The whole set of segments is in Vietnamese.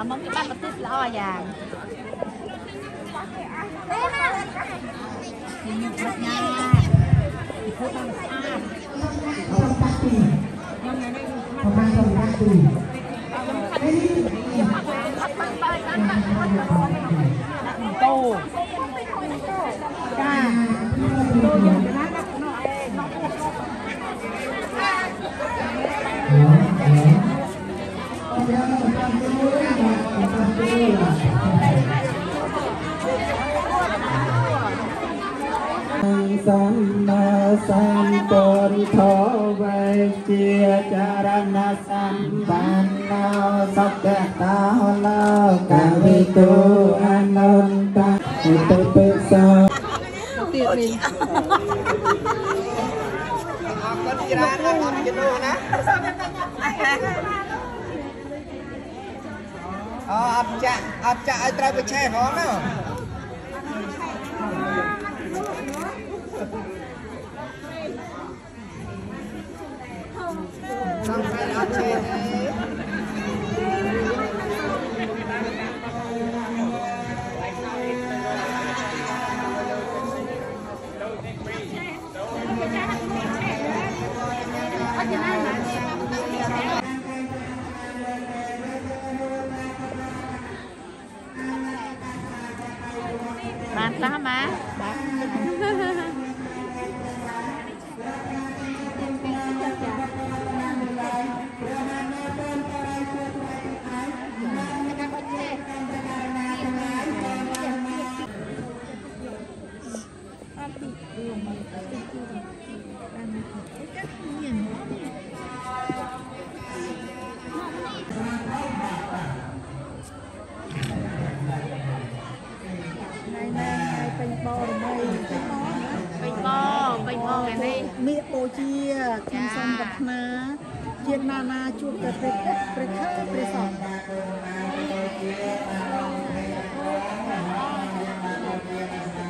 ngomong kita petis lah ya ini perutnya ibu kan yang សម្មាសម្ពុទ្ធោវេជាចរណសម្បានណោសុខតោលោកវិទូអនុត្តទៅពេសោទៀតនេះអរគុណច្រើនណាស់អរគុណណាអត់ចាក់អត់ចាក់ឲ្យត្រូវប្រឆេះហ្មងណា Mantap, Mas. Mantap. មៀកបូជាខ្ញុំសូមប្រាថ្នាជាតិណានាជួបតែព្រះព្រះខែព្រះសង្ឃជាតិនេះជាតិមុខតោពីណា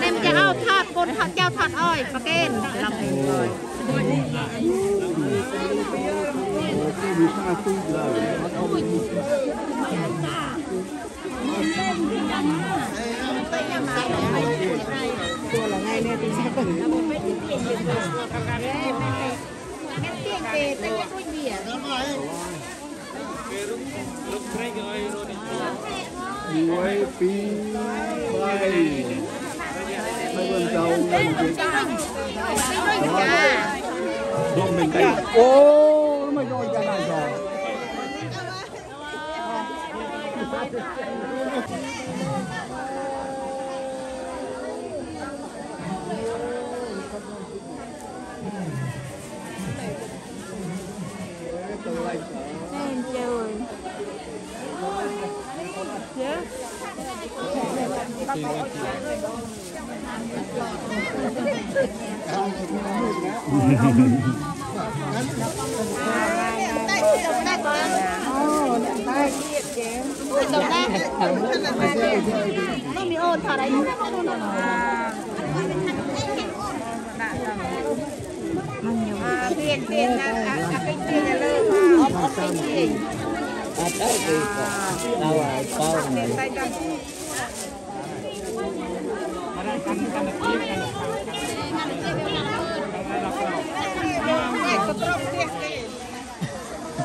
เต็มจะเอาทอดบนทอดแก้วทอดอ้อยประเกนลำพูตัวละไงเนี่ยเป็นสักคนงั้นเตียงเปย์ตั้งแต่รุ่นเบีไร์ด้วยปีไป Đội mình đây. Ô, nó mày rồi cả này rồi. Em chơi. Yeah. ไม่มีโอนอะไรนะเปลี่ยนเปลี่ยนนะอะเป็นเปลี่ยนเลยอ๋อเป็นเปลี่ยนอาจจะดีกว่าเราเอาเป้าหมาย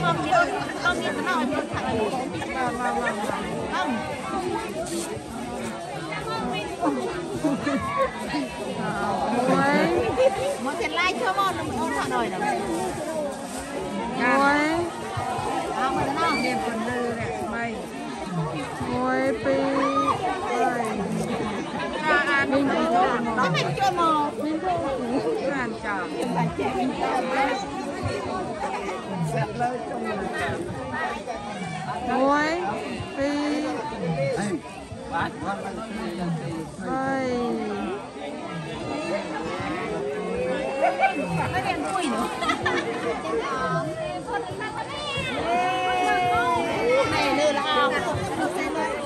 không đi ôm ôm đi thằng nào em ôm thằng không muốn tiền lai chưa mòn nó ôm thằng rồi nè Ôi Không, mà nó Nhìn phần lư nè, mày Ôi, pi Mình đi cho nó Mình cho nó Mình cho nó Mình cho nó Ôi, phi Ôi Nó đèn vui nữa Này nửa là ao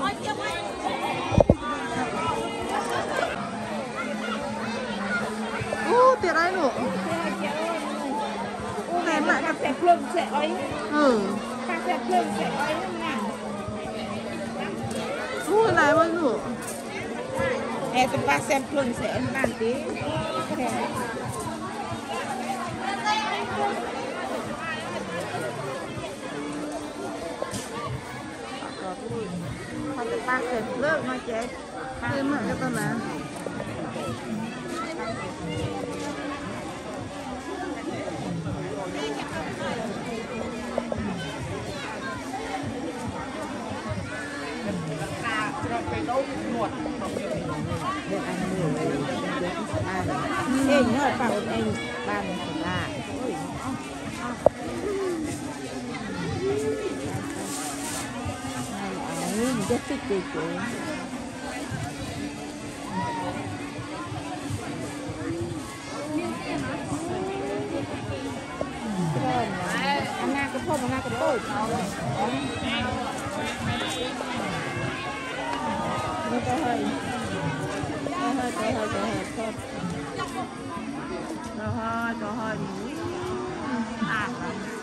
Ôi chưa Ủa, tiệt ai nữa หนัก cà phê phương sẽ ấy เออ cà phê phương sẽ ấy nè อู้อะไรวะลูก em sẽ ba xem phương sẽ làm tí เขาจะปากเสร็จเลิกมาเจ๊เจ๊มาก็ Ê, nhớ là bảo em ba mình là Này, mình rất thích chơi chơi Anna cái phô, Anna cái. 我好，我好，我好，我好，我好，我好，我好，我好。